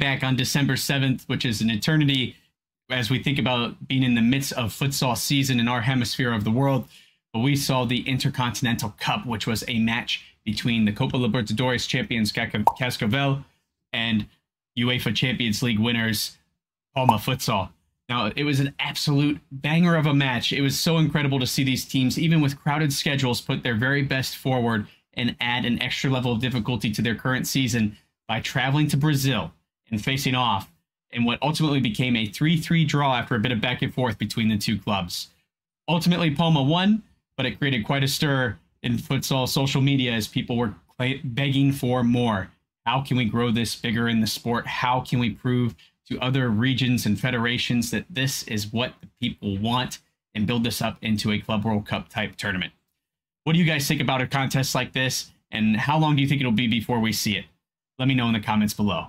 back on December 7th, which is an eternity as we think about being in the midst of futsal season in our hemisphere of the world. But we saw the Intercontinental Cup, which was a match between the Copa Libertadores champions Cascavel and UEFA Champions League winners Palma Futsal. Now, it was an absolute banger of a match. It was so incredible to see these teams, even with crowded schedules, put their very best forward and add an extra level of difficulty to their current season by traveling to Brazil and facing off in what ultimately became a 3 3 draw after a bit of back and forth between the two clubs. Ultimately, Palma won, but it created quite a stir in futsal social media as people were begging for more. How can we grow this bigger in the sport? How can we prove to other regions and federations that this is what the people want and build this up into a Club World Cup type tournament? What do you guys think about a contest like this? And how long do you think it'll be before we see it? Let me know in the comments below.